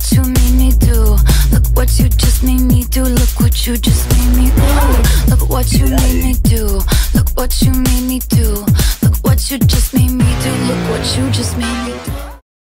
what you made me do. Look what you just made me do. Look what you just made me do. Look what you made me do. Look what you made me do. Look what you just made me do. Look what you just made me do.